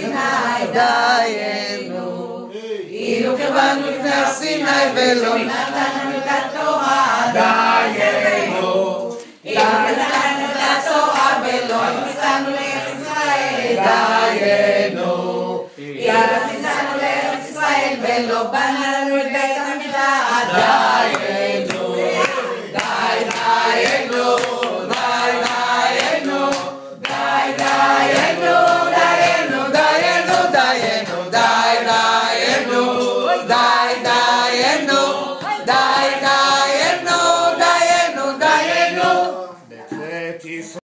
סיני דיינו. אילו קרבנו לפני הר סיני ולא נתנו את התורה דיינו. אילו נתנו את התורה ולא ניסנו לארץ ישראל דיינו. אילו ניסנו לארץ ישראל ולא בנו את בית המקדש דיינו. די דיינו. דיינו. דיינו. Dayenu, Dayenu, Dayenu, Dayenu.